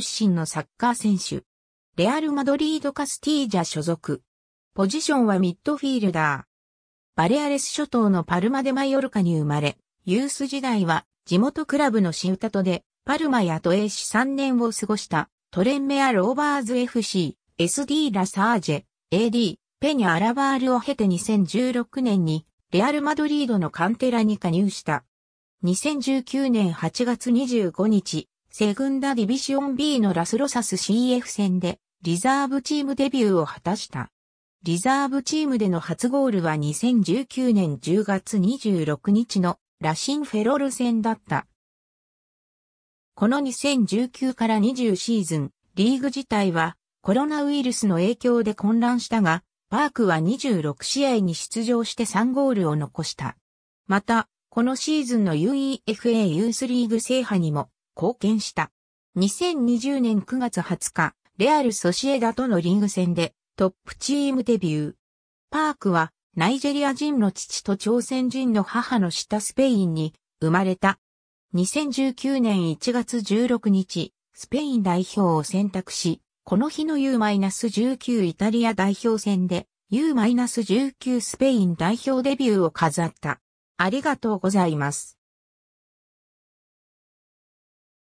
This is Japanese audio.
出身のサッカー選手。レアル・マドリード・カスティージャ所属。ポジションはミッドフィールダー。バレアレス諸島のパルマデマヨルカに生まれ、ユース時代は地元クラブのシウタト・デ・パルマやトエシ3年を過ごしたトランメア・ローバーズ FC、SD ラサージェ、AD、ペニャ・アラバールを経て2016年にレアル・マドリードのカンテラに加入した。2019年8月25日、セグンダディビシオン B のラスロサス CF 戦でリザーブチームデビューを果たした。リザーブチームでの初ゴールは2019年10月26日のラシンフェロル戦だった。この2019から20シーズン、リーグ自体はコロナウイルスの影響で混乱したが、パークは26試合に出場して3ゴールを残した。また、このシーズンの UEFA ユースリーグ制覇にも貢献した。2020年9月20日、レアル・ソシエダとのリーグ戦でトップチームデビュー。パークはナイジェリア人の父と朝鮮人の母の下スペインに生まれた。2019年1月16日、スペイン代表を選択し、この日の U-19 イタリア代表戦で U-19 スペイン代表デビューを飾った。ありがとうございます。